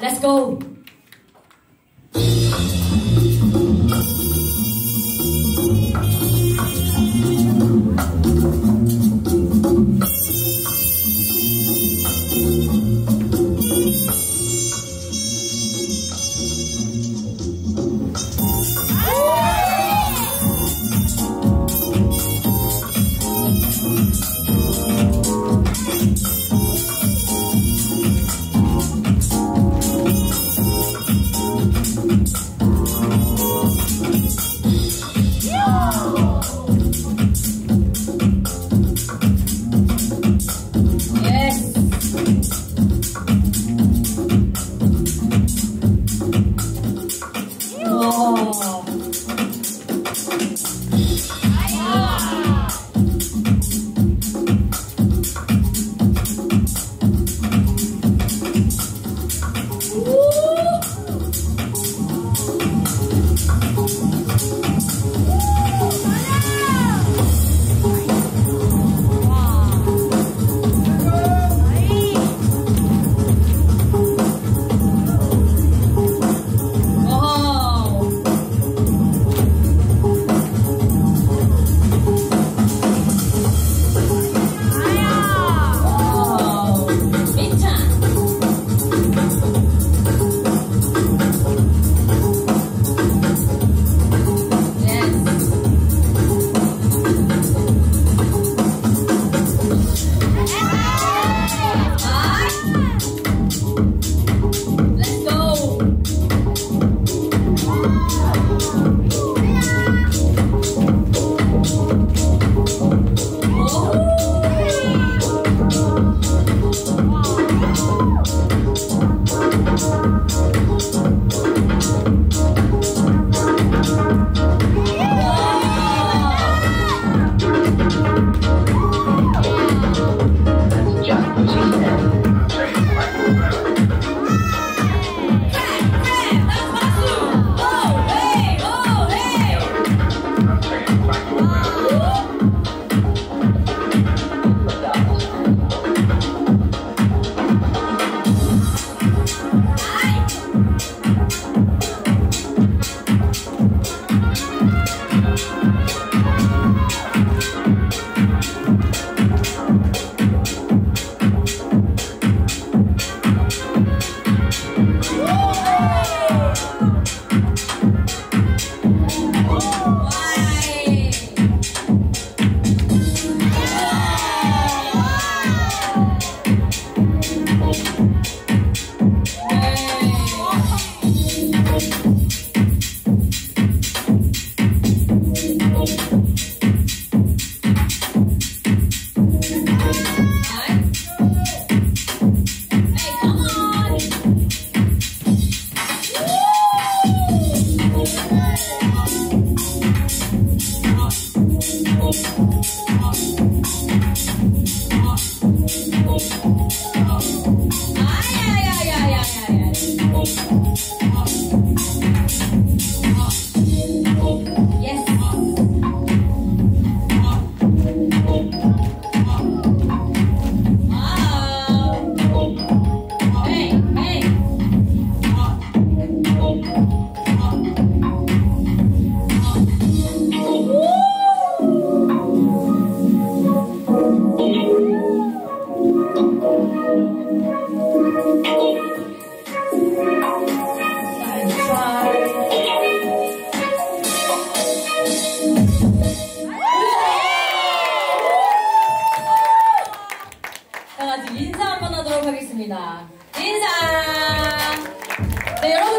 Let's go. 하겠습니다. 인사! 네, 여러분.